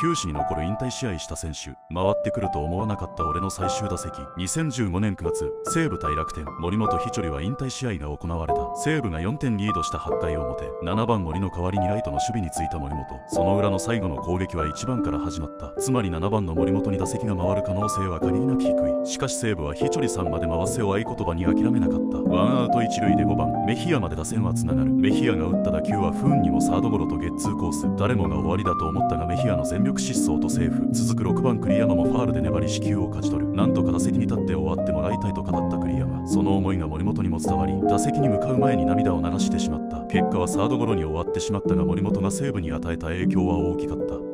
球史に残る引退試合した選手回ってくると思わなかった俺の最終打席。2015年9月西武対楽天。森本ひちょりは引退試合が行われた。西武が4点リードした8回表。7番森の代わりにライトの守備についた森本。その裏の最後の攻撃は1番から始まった。つまり7番の森本に打席が回る可能性は限りなく低い。しかし西武はひちょりさんまで回せを合言葉に諦めなかった。アウト1塁で5番メヒアまで打線はつながるメヒアが打った打球は不運にもサードゴロとゲッツーコース誰もが終わりだと思ったがメヒアの全力疾走とセーフ続く6番栗山もファールで粘り死球を勝ち取るなんとか打席に立って終わってもらいたいと語った栗山その思いが森本にも伝わり打席に向かう前に涙を流してしまった結果はサードゴロに終わってしまったが森本が西武に与えた影響は大きかった